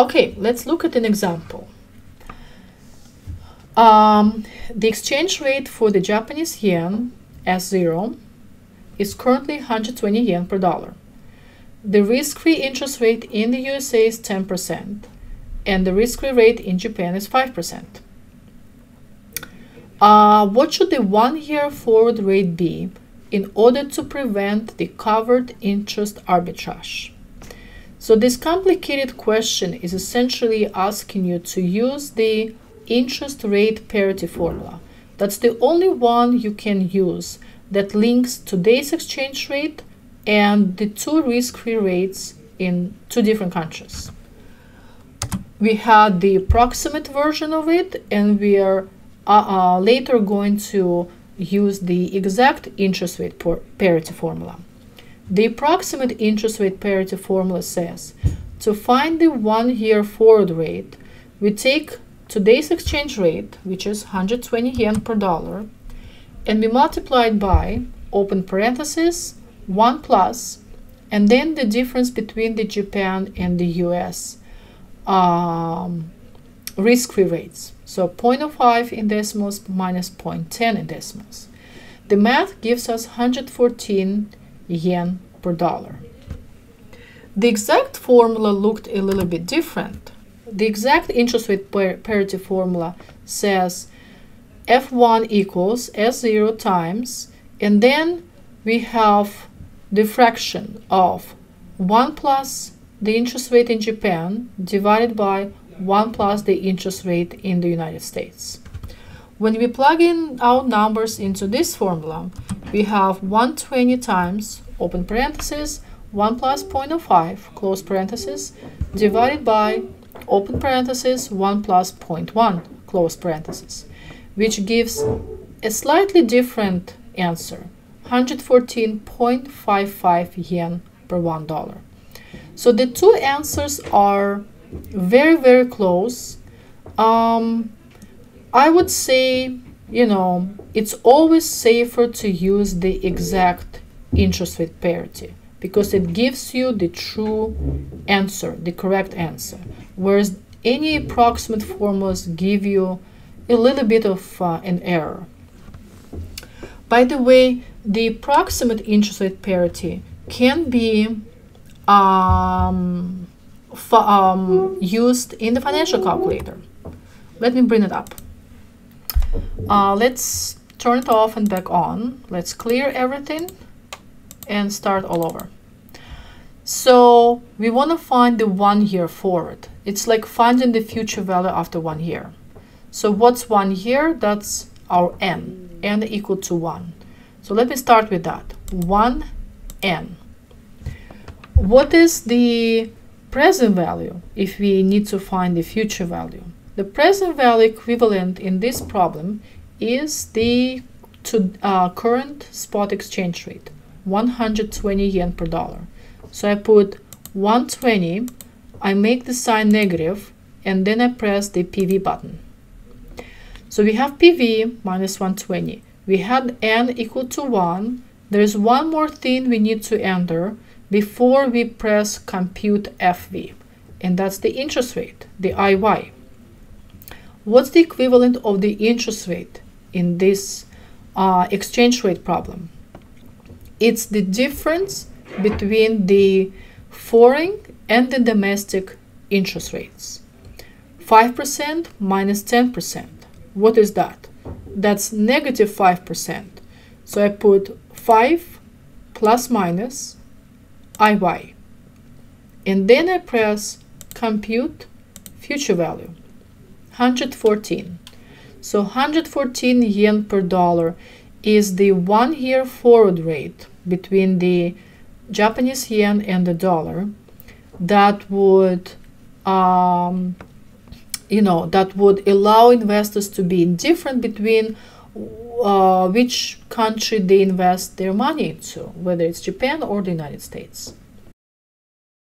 Okay, let's look at an example. Um, the exchange rate for the Japanese yen S0 is currently 120 yen per dollar. The risk-free interest rate in the USA is 10% and the risk-free rate in Japan is 5%. Uh, what should the one-year forward rate be in order to prevent the covered interest arbitrage? So this complicated question is essentially asking you to use the interest rate parity formula. That's the only one you can use that links today's exchange rate and the two risk-free rates in two different countries. We had the approximate version of it and we are uh, uh, later going to use the exact interest rate parity formula. The approximate interest rate parity formula says to find the one-year forward rate, we take today's exchange rate, which is 120 yen per dollar, and we multiply it by, open parenthesis, 1 plus, and then the difference between the Japan and the US um, risk-free rates. So 0.05 in decimals minus 0.10 in decimals. The math gives us 114 yen per dollar. The exact formula looked a little bit different. The exact interest rate par parity formula says F1 equals S0 times, and then we have the fraction of 1 plus the interest rate in Japan divided by 1 plus the interest rate in the United States. When we plug in our numbers into this formula, we have 120 times, open parenthesis, 1 plus 0.05, close parenthesis, divided by, open parenthesis, 1 plus 0.1, close parenthesis, which gives a slightly different answer, 114.55 yen per $1. So the two answers are very, very close. Um, I would say, you know, it's always safer to use the exact interest rate parity because it gives you the true answer, the correct answer. Whereas any approximate formulas give you a little bit of uh, an error. By the way, the approximate interest rate parity can be um, um, used in the financial calculator. Let me bring it up. Uh, let's turn it off and back on. Let's clear everything and start all over. So we want to find the one year forward. It's like finding the future value after one year. So what's one year? That's our n, n equal to 1. So let me start with that. 1 n. What is the present value if we need to find the future value? The present value equivalent in this problem is the to uh, current spot exchange rate, 120 yen per dollar. So I put 120, I make the sign negative, and then I press the PV button. So we have PV minus 120. We had n equal to 1. There is one more thing we need to enter before we press compute FV, and that's the interest rate, the IY. What's the equivalent of the interest rate in this uh, exchange rate problem? It's the difference between the foreign and the domestic interest rates. 5% minus 10%. What is that? That's negative 5%. So I put 5 plus minus IY. And then I press compute future value, 114. So 114 yen per dollar is the one year forward rate between the Japanese yen and the dollar that would um, you know that would allow investors to be indifferent between uh, which country they invest their money into, whether it's Japan or the United States.